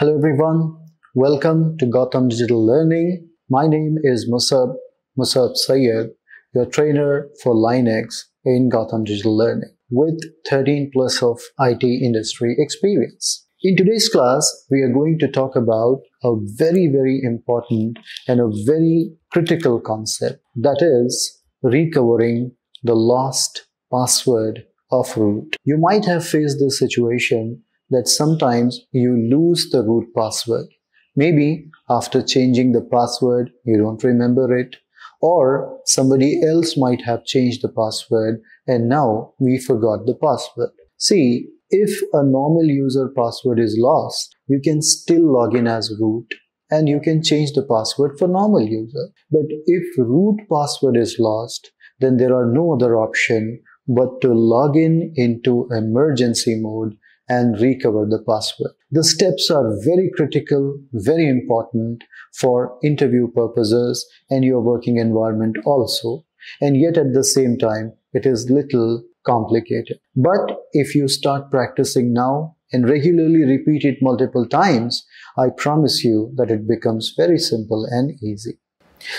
Hello everyone, welcome to Gautham Digital Learning. My name is Musab Musab Syed, your trainer for Linux in Gautham Digital Learning with 13 plus of IT industry experience. In today's class, we are going to talk about a very, very important and a very critical concept that is recovering the lost password of root. You might have faced this situation that sometimes you lose the root password. Maybe after changing the password, you don't remember it, or somebody else might have changed the password and now we forgot the password. See, if a normal user password is lost, you can still log in as root and you can change the password for normal user. But if root password is lost, then there are no other option but to log in into emergency mode and recover the password. The steps are very critical, very important for interview purposes and your working environment also. And yet at the same time, it is little complicated. But if you start practicing now and regularly repeat it multiple times, I promise you that it becomes very simple and easy.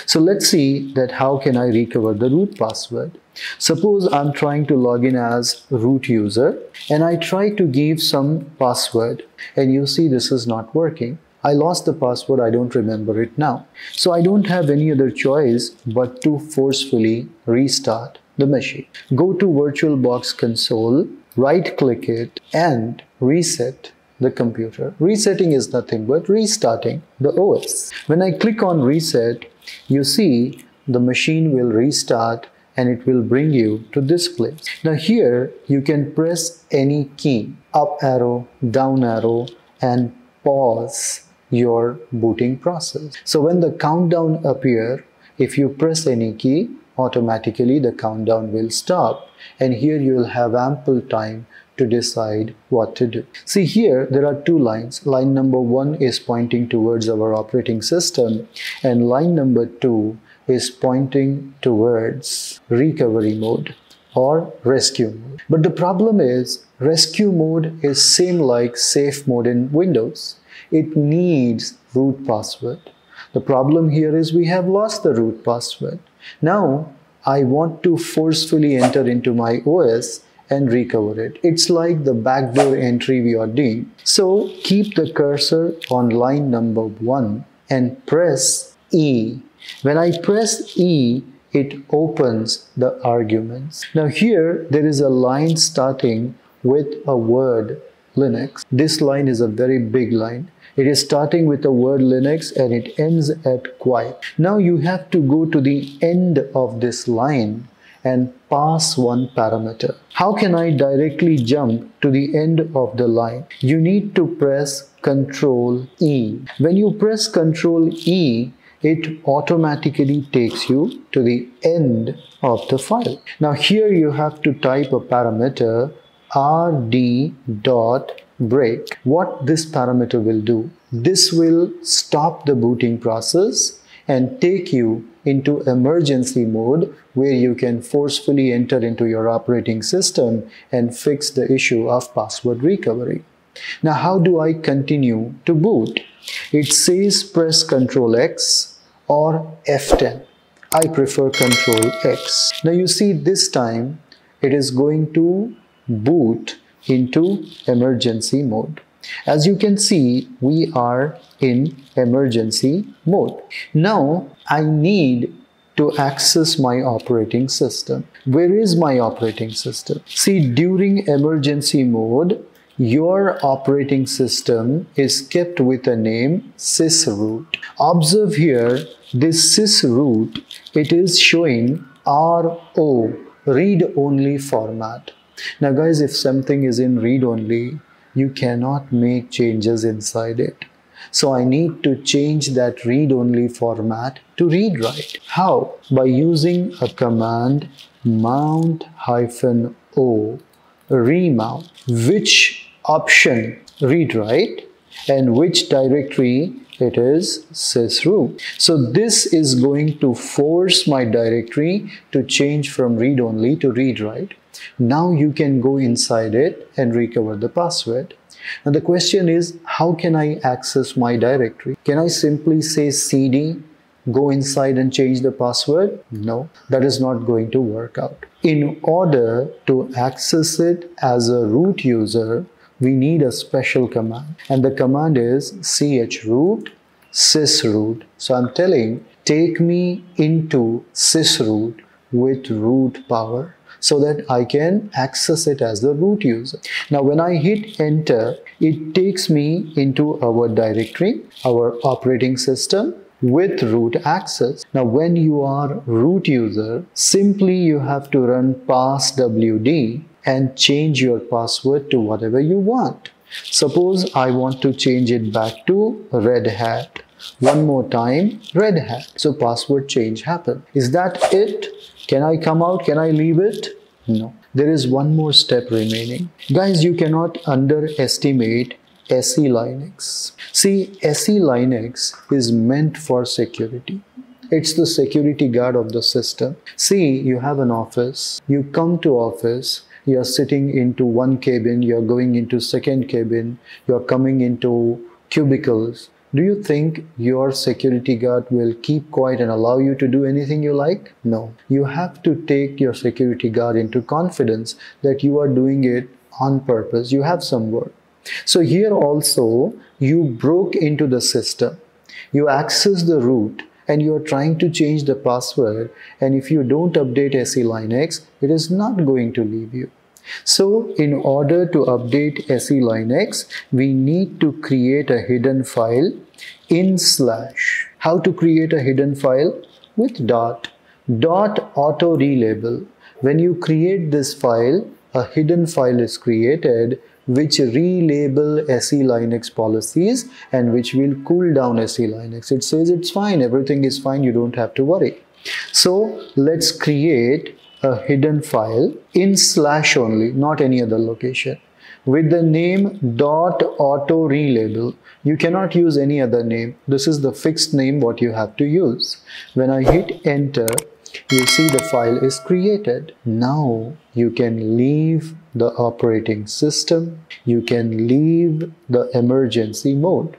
So let's see that how can I recover the root password. Suppose I'm trying to log in as root user and I try to give some password and you see this is not working. I lost the password, I don't remember it now. So I don't have any other choice but to forcefully restart the machine. Go to VirtualBox console, right click it and reset the computer. Resetting is nothing but restarting the OS. When I click on reset, you see the machine will restart and it will bring you to this place. Now here you can press any key, up arrow, down arrow and pause your booting process. So when the countdown appear, if you press any key, automatically the countdown will stop and here you will have ample time to decide what to do. See here, there are two lines. Line number one is pointing towards our operating system and line number two is pointing towards recovery mode or rescue mode. But the problem is rescue mode is same like safe mode in Windows. It needs root password. The problem here is we have lost the root password. Now I want to forcefully enter into my OS and recover it. It's like the backdoor entry we are doing. So keep the cursor on line number one and press E. When I press E, it opens the arguments. Now here there is a line starting with a word Linux. This line is a very big line. It is starting with the word Linux and it ends at quiet. Now you have to go to the end of this line and pass one parameter. How can I directly jump to the end of the line? You need to press Ctrl E. When you press Ctrl E, it automatically takes you to the end of the file. Now here you have to type a parameter rd dot break. What this parameter will do, this will stop the booting process and take you into emergency mode where you can forcefully enter into your operating system and fix the issue of password recovery. Now, how do I continue to boot? It says press Ctrl X or F10. I prefer Ctrl X. Now you see this time it is going to boot into emergency mode. As you can see, we are in emergency mode. Now, I need to access my operating system. Where is my operating system? See, during emergency mode, your operating system is kept with a name sysroot. Observe here, this sysroot, it is showing RO, read-only format. Now guys, if something is in read-only, you cannot make changes inside it. So I need to change that read-only format to read-write. How? By using a command mount hyphen o remount. Which option read-write and which directory it is sysroot. So this is going to force my directory to change from read-only to read-write. Now you can go inside it and recover the password. Now the question is, how can I access my directory? Can I simply say cd, go inside and change the password? No, that is not going to work out. In order to access it as a root user, we need a special command. And the command is chroot sysroot. So I'm telling, take me into sysroot with root power so that I can access it as the root user. Now when I hit enter, it takes me into our directory, our operating system with root access. Now when you are root user, simply you have to run passwd and change your password to whatever you want. Suppose I want to change it back to Red Hat. One more time, Red Hat. So password change happened. Is that it? Can I come out? Can I leave it? No. There is one more step remaining. Guys, you cannot underestimate SE Linux. See, SE Linux is meant for security. It's the security guard of the system. See, you have an office. You come to office. You're sitting into one cabin. You're going into second cabin. You're coming into cubicles. Do you think your security guard will keep quiet and allow you to do anything you like? No. You have to take your security guard into confidence that you are doing it on purpose. You have some work. So here also, you broke into the system. You access the root and you are trying to change the password. And if you don't update SE Linux, it is not going to leave you. So in order to update SE Linux, we need to create a hidden file in slash. How to create a hidden file? With dot. Dot auto relabel. When you create this file, a hidden file is created which relabel SE Linux policies and which will cool down SE Linux. It says it's fine, everything is fine, you don't have to worry. So let's create a hidden file in slash only, not any other location with the name dot auto relabel. You cannot use any other name. This is the fixed name what you have to use. When I hit enter, you see the file is created. Now you can leave the operating system. You can leave the emergency mode.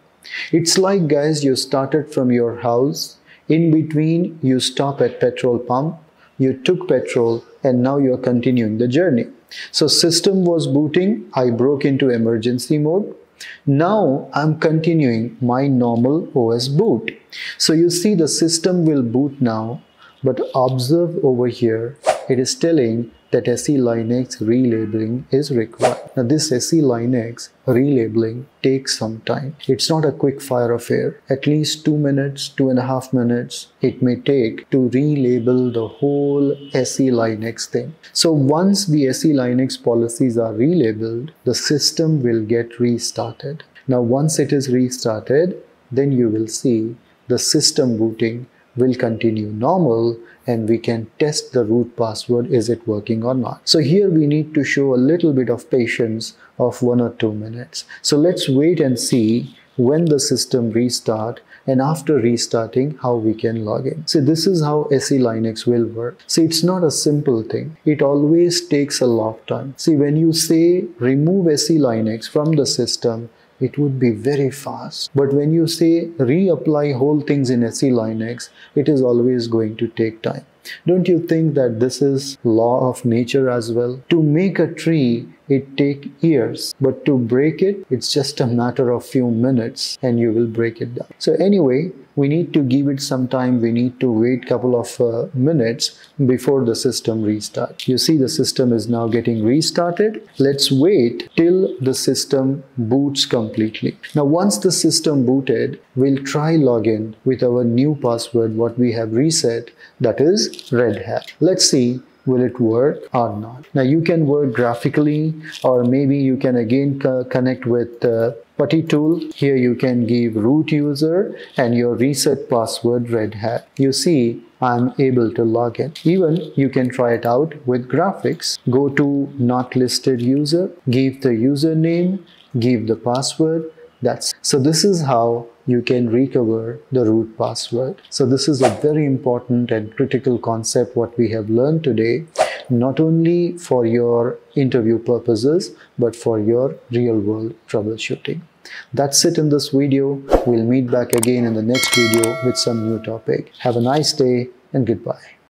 It's like guys, you started from your house. In between, you stop at petrol pump you took petrol and now you're continuing the journey. So system was booting, I broke into emergency mode. Now I'm continuing my normal OS boot. So you see the system will boot now, but observe over here, it is telling that SE Linux relabeling is required. Now this SE Linux relabeling takes some time. It's not a quick fire affair. At least two minutes, two and a half minutes it may take to relabel the whole SE Linux thing. So once the SE Linux policies are relabeled, the system will get restarted. Now once it is restarted, then you will see the system booting will continue normal and we can test the root password is it working or not. So here we need to show a little bit of patience of one or two minutes. So let's wait and see when the system restart and after restarting how we can log in. So this is how SE Linux will work. See it's not a simple thing. It always takes a lot of time. See when you say remove SE Linux from the system it would be very fast. But when you say reapply whole things in SE Linux, it is always going to take time. Don't you think that this is law of nature as well? To make a tree, it take years, but to break it, it's just a matter of few minutes and you will break it down. So anyway, we need to give it some time. We need to wait couple of uh, minutes before the system restart. You see the system is now getting restarted. Let's wait till the system boots completely. Now once the system booted, we'll try login with our new password what we have reset that is Red Hat. Let's see will it work or not. Now you can work graphically or maybe you can again co connect with uh, Putty tool. Here you can give root user and your reset password Red Hat. You see I'm able to log in. Even you can try it out with graphics. Go to not listed user, give the username, give the password. That's so this is how you can recover the root password. So this is a very important and critical concept what we have learned today, not only for your interview purposes, but for your real world troubleshooting. That's it in this video. We'll meet back again in the next video with some new topic. Have a nice day and goodbye.